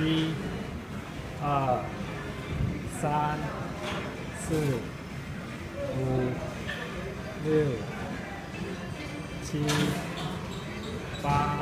一二三四五六七八